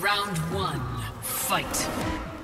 Round one, fight.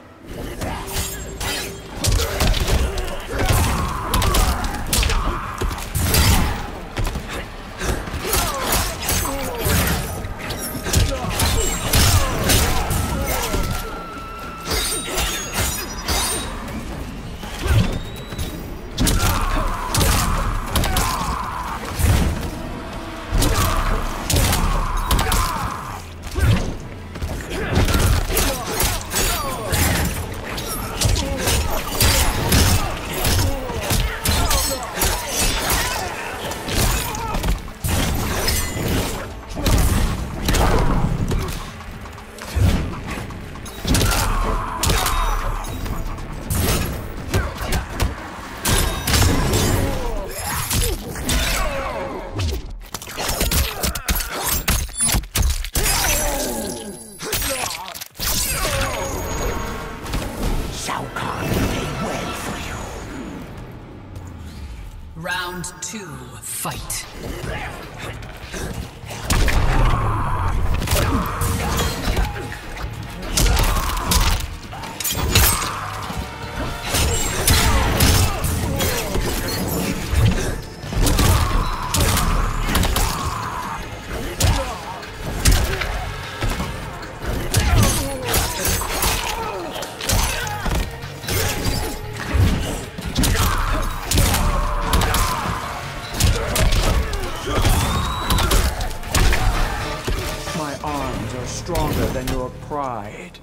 Round two, fight. Stronger than your pride.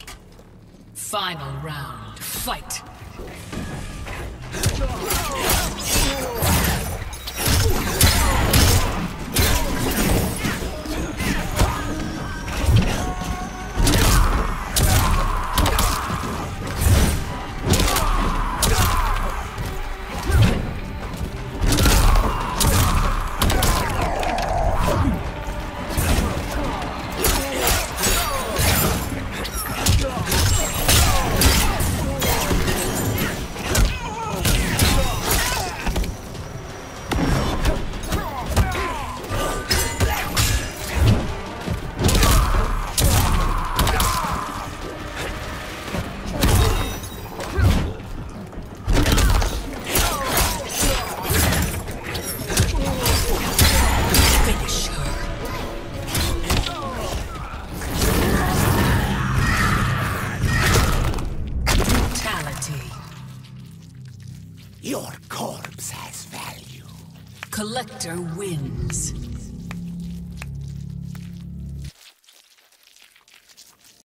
Final round, fight. Your corpse has value. Collector wins.